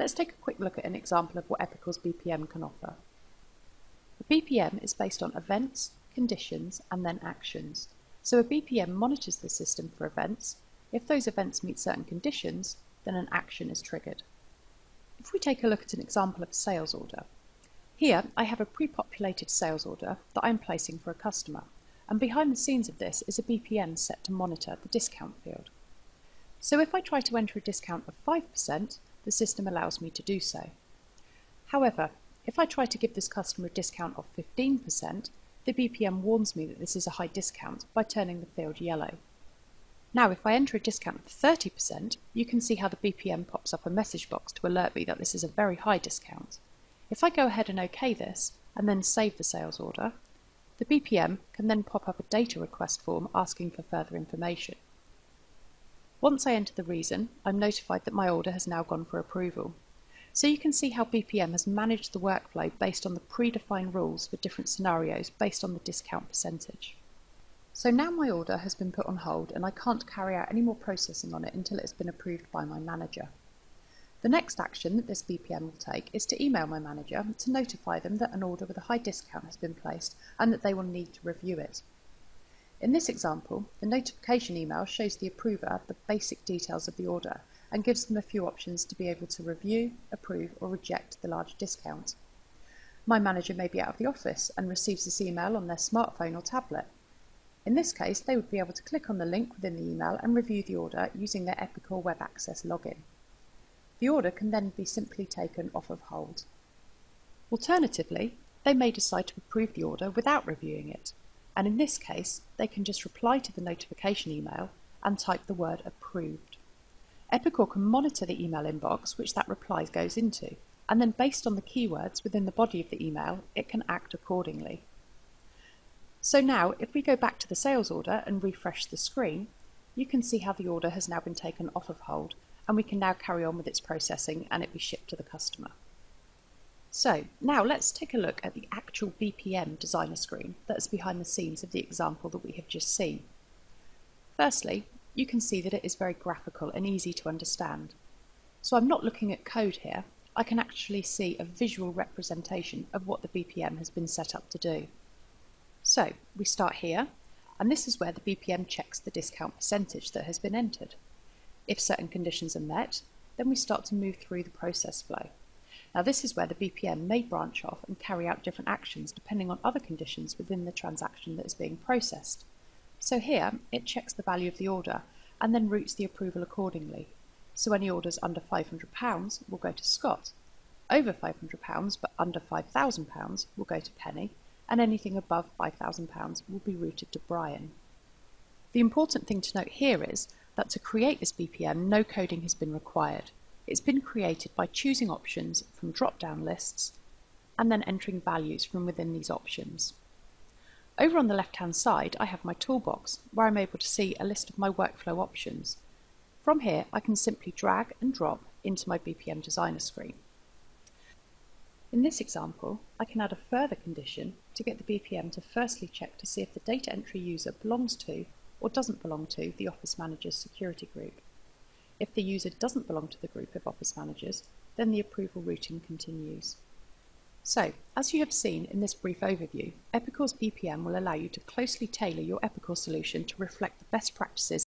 let's take a quick look at an example of what Epicor's BPM can offer. The BPM is based on events, conditions, and then actions. So a BPM monitors the system for events. If those events meet certain conditions, then an action is triggered. If we take a look at an example of a sales order, here I have a pre-populated sales order that I'm placing for a customer, and behind the scenes of this is a BPM set to monitor the discount field. So if I try to enter a discount of 5%, the system allows me to do so. However, if I try to give this customer a discount of 15%, the BPM warns me that this is a high discount by turning the field yellow. Now if I enter a discount of 30%, you can see how the BPM pops up a message box to alert me that this is a very high discount. If I go ahead and OK this, and then save the sales order, the BPM can then pop up a data request form asking for further information. Once I enter the reason, I'm notified that my order has now gone for approval. So you can see how BPM has managed the workflow based on the predefined rules for different scenarios based on the discount percentage. So now my order has been put on hold and I can't carry out any more processing on it until it's been approved by my manager. The next action that this BPM will take is to email my manager to notify them that an order with a high discount has been placed and that they will need to review it. In this example, the notification email shows the approver the basic details of the order and gives them a few options to be able to review, approve or reject the large discount. My manager may be out of the office and receives this email on their smartphone or tablet. In this case, they would be able to click on the link within the email and review the order using their Epicor Web Access login. The order can then be simply taken off of hold. Alternatively, they may decide to approve the order without reviewing it, and in this case, they can just reply to the notification email and type the word approved. Epicor can monitor the email inbox which that reply goes into, and then based on the keywords within the body of the email, it can act accordingly. So now, if we go back to the sales order and refresh the screen, you can see how the order has now been taken off of hold, and we can now carry on with its processing and it be shipped to the customer. So now let's take a look at the actual BPM designer screen that is behind the scenes of the example that we have just seen. Firstly, you can see that it is very graphical and easy to understand. So I'm not looking at code here, I can actually see a visual representation of what the BPM has been set up to do. So we start here, and this is where the BPM checks the discount percentage that has been entered. If certain conditions are met, then we start to move through the process flow. Now this is where the BPM may branch off and carry out different actions depending on other conditions within the transaction that is being processed. So here, it checks the value of the order and then routes the approval accordingly. So any orders under £500 will go to Scott, over £500 but under £5,000 will go to Penny, and anything above £5,000 will be routed to Brian. The important thing to note here is that to create this BPM, no coding has been required. It's been created by choosing options from drop-down lists and then entering values from within these options. Over on the left-hand side, I have my toolbox, where I'm able to see a list of my workflow options. From here, I can simply drag and drop into my BPM designer screen. In this example, I can add a further condition to get the BPM to firstly check to see if the data entry user belongs to or doesn't belong to the Office Manager's security group. If the user doesn't belong to the group of Office Managers, then the approval routing continues. So, as you have seen in this brief overview, Epicor's BPM will allow you to closely tailor your Epicle solution to reflect the best practices